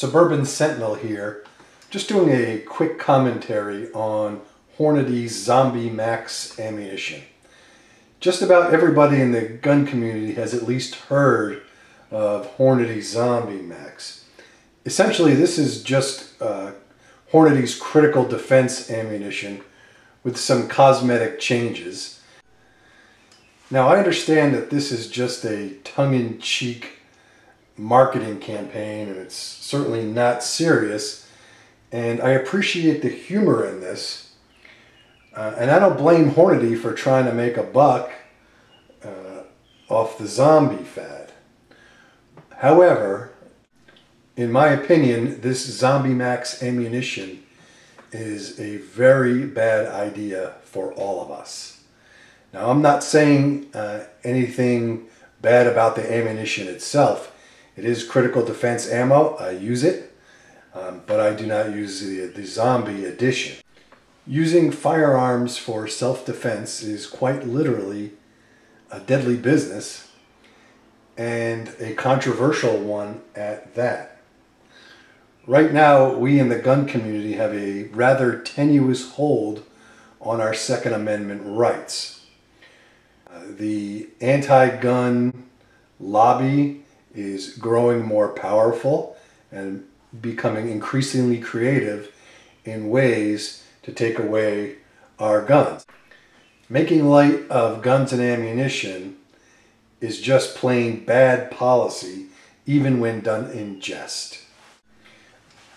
Suburban Sentinel here, just doing a quick commentary on Hornady's Zombie Max ammunition. Just about everybody in the gun community has at least heard of Hornady Zombie Max. Essentially, this is just uh, Hornady's critical defense ammunition with some cosmetic changes. Now, I understand that this is just a tongue-in-cheek marketing campaign and it's certainly not serious. And I appreciate the humor in this. Uh, and I don't blame Hornady for trying to make a buck uh, off the zombie fad. However, in my opinion, this Zombie Max ammunition is a very bad idea for all of us. Now, I'm not saying uh, anything bad about the ammunition itself. It is critical defense ammo. I use it, um, but I do not use the, the zombie edition. Using firearms for self-defense is quite literally a deadly business and a controversial one at that. Right now, we in the gun community have a rather tenuous hold on our Second Amendment rights. Uh, the anti-gun lobby is growing more powerful and becoming increasingly creative in ways to take away our guns. Making light of guns and ammunition is just plain bad policy, even when done in jest.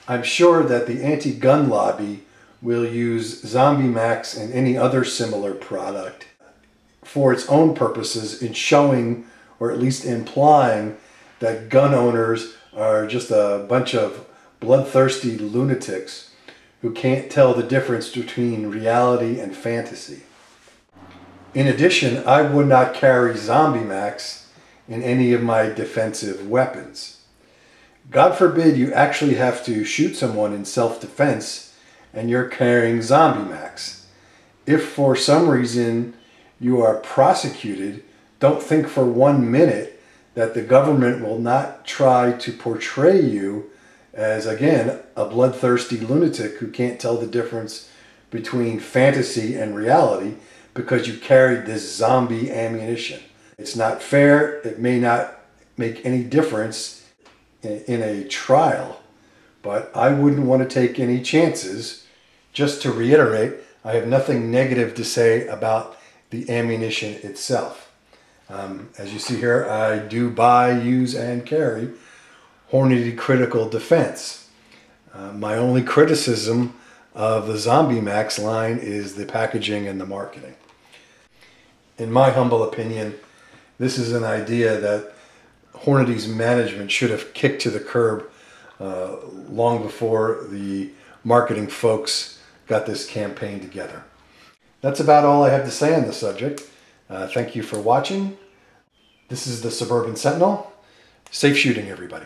I'm sure that the anti-gun lobby will use Zombie Max and any other similar product for its own purposes in showing or at least implying that gun owners are just a bunch of bloodthirsty lunatics who can't tell the difference between reality and fantasy. In addition, I would not carry Zombie Max in any of my defensive weapons. God forbid you actually have to shoot someone in self-defense and you're carrying Zombie Max. If for some reason you are prosecuted, don't think for one minute that the government will not try to portray you as, again, a bloodthirsty lunatic who can't tell the difference between fantasy and reality because you carried this zombie ammunition. It's not fair. It may not make any difference in, a trial, but I wouldn't want to take any chances. Just to reiterate, I have nothing negative to say about the ammunition itself. Um, as you see here, I do buy, use, and carry Hornady Critical Defense. Uh, my only criticism of the Zombie Max line is the packaging and the marketing. In my humble opinion, this is an idea that Hornady's management should have kicked to the curb uh, long before the marketing folks got this campaign together. That's about all I have to say on the subject. Uh, thank you for watching. This is the Suburban Sentinel. Safe shooting, everybody.